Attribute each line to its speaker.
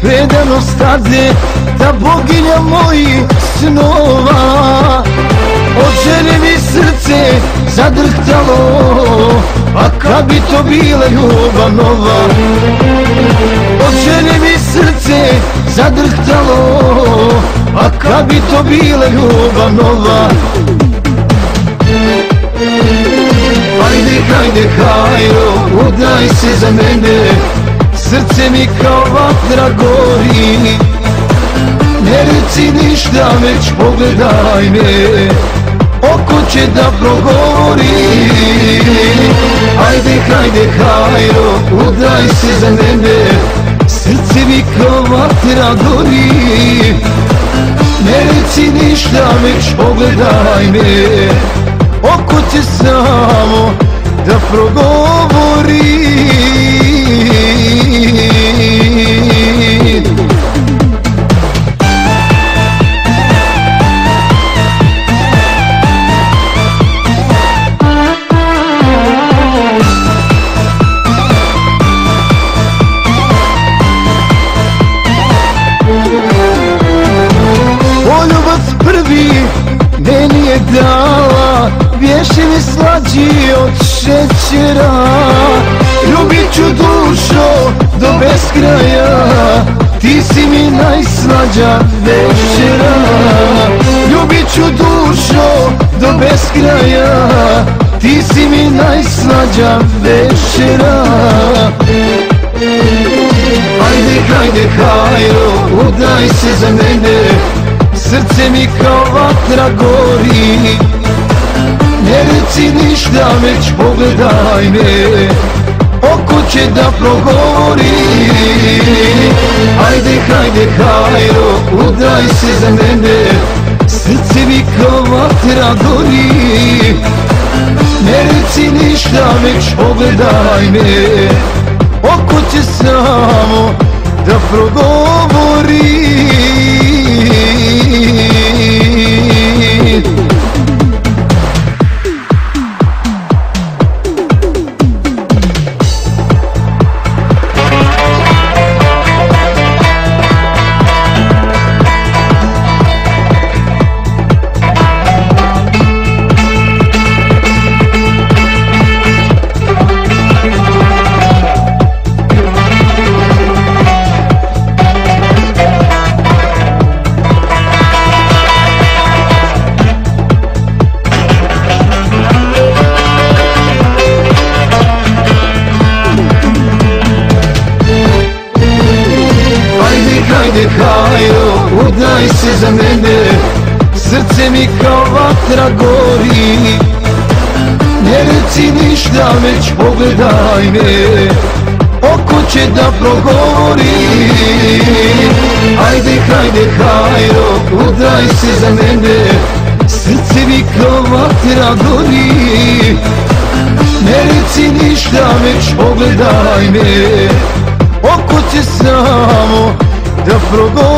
Speaker 1: predano stade Da boginja moji snova Od žene mi srce zadrhtalo A kad bi to bila ljubav nova? Od žene mi srce zadrhtalo A kad bi to bila ljubav nova? Ajde, hajde, hajro, udaj se za mene Srce mi kao vatra gori. Ne reci ništa, već pogledaj me. Oko će da progovori. Ajde, hajde, hajro, udaj se za mene Srce mi kao vatra gori. Ne reci ništa, već pogledaj me. Oko će samo da progovori meni je dala Vješi mi slađi od šećera. Ljubit ću dušo do beskraja Ti si mi najslađa večera. Ljubit ću dušo do beskraja Ti si mi najslađa večera. Ajde, hajde, hajro, udaj se za mene Srce mi kao vatra gori. Ne reci ništa, već pogledaj me. Oko će da progovori. Ajde, hajde, hajro, udaj se za mene. Srce mi kao vatra gori. Ne reci ništa, već pogledaj me. Oko će samo da progovori udaj se za mene. Srce mi kao vatra gori. Ne reci ništa, već pogledaj me. Oko će da progovori. Ajde, hajde, hajro, udaj se za mene. Srce mi kao vatra gori. Ne reci ništa, već pogledaj me. Oko će samo da progovori